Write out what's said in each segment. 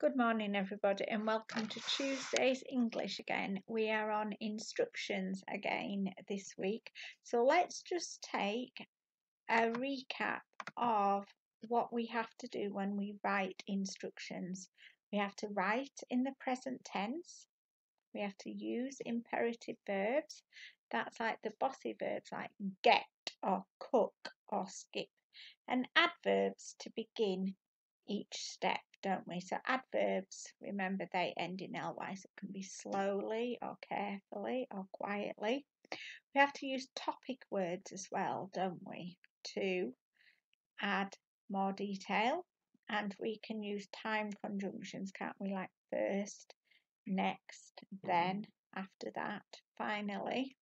Good morning, everybody, and welcome to Tuesday's English again. We are on instructions again this week. So let's just take a recap of what we have to do when we write instructions. We have to write in the present tense. We have to use imperative verbs. That's like the bossy verbs like get or cook or skip. And adverbs to begin each step don't we? So adverbs, remember they end in ly, so it can be slowly or carefully or quietly. We have to use topic words as well, don't we, to add more detail. And we can use time conjunctions, can't we? Like first, next, mm-hmm. then, after that, finally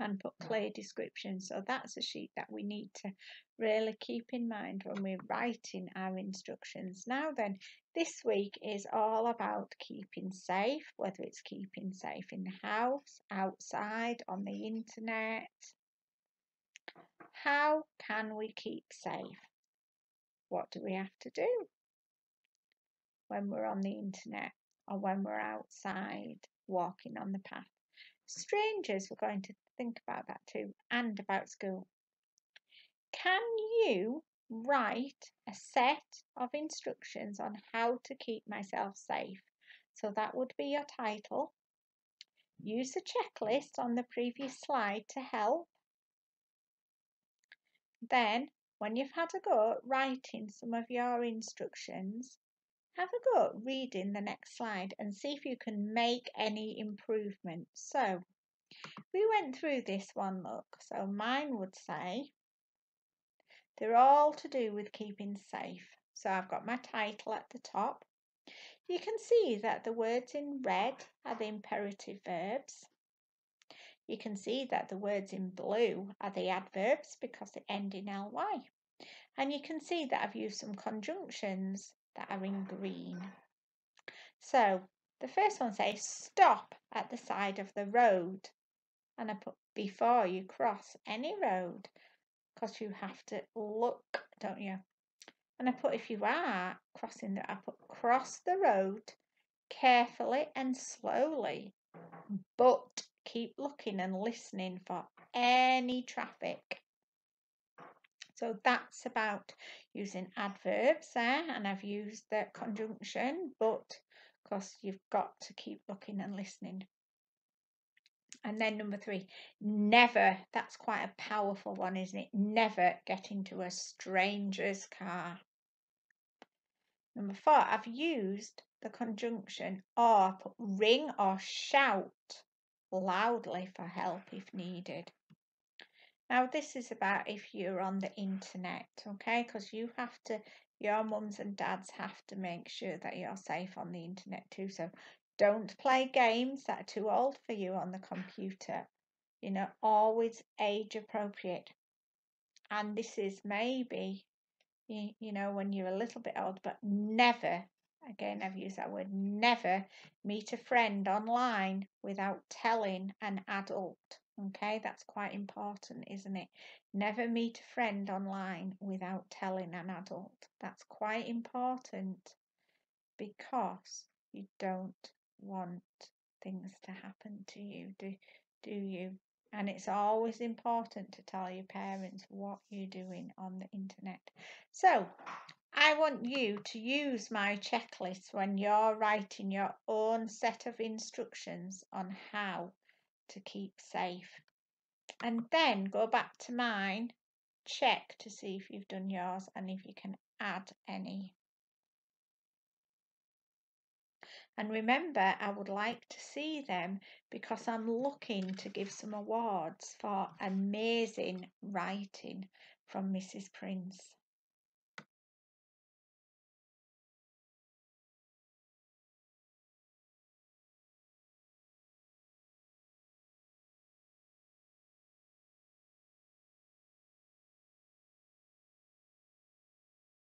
and put clear descriptions. So that's a sheet that we need to really keep in mind when we're writing our instructions. Now then, this week is all about keeping safe, whether it's keeping safe in the house, outside, on the internet. How can we keep safe? What do we have to do when we're on the internet or when we're outside walking on the path? Strangers, we're going to think about that too, and about school. Can you write a set of instructions on how to keep myself safe? So that would be your title. Use the checklist on the previous slide to help. Then, when you've had a go at writing some of your instructions, have a go at reading the next slide and see if you can make any improvements. So, we went through this one look. So mine would say they're all to do with keeping safe. So I've got my title at the top. You can see that the words in red are the imperative verbs. You can see that the words in blue are the adverbs because they end in ly. And you can see that I've used some conjunctions that are in green. So the first one says stop at the side of the road and I put before you cross any road because you have to look, don't you? And I put if you are crossing the, I put cross the road carefully and slowly, but keep looking and listening for any traffic. So that's about using adverbs there, and I've used the conjunction, but of course you've got to keep looking and listening. And then number three, never, that's quite a powerful one, isn't it? Never get into a stranger's car. Number four, I've used the conjunction or ring or shout loudly for help if needed. Now, this is about if you're on the internet, okay? Because you have to, your mums and dads have to make sure that you're safe on the internet too. So don't play games that are too old for you on the computer. You know, always age appropriate. And this is maybe, you, you know, when you're a little bit old, but never, again, I've used that word, never meet a friend online without telling an adult. Okay, that's quite important, isn't it? Never meet a friend online without telling an adult. That's quite important because you don't want things to happen to you, do, do you? And it's always important to tell your parents what you're doing on the internet. So, I want you to use my checklist when you're writing your own set of instructions on how to keep safe. And then go back to mine, check to see if you've done yours and if you can add any. And remember, I would like to see them because I'm looking to give some awards for amazing writing from Mrs. Prince.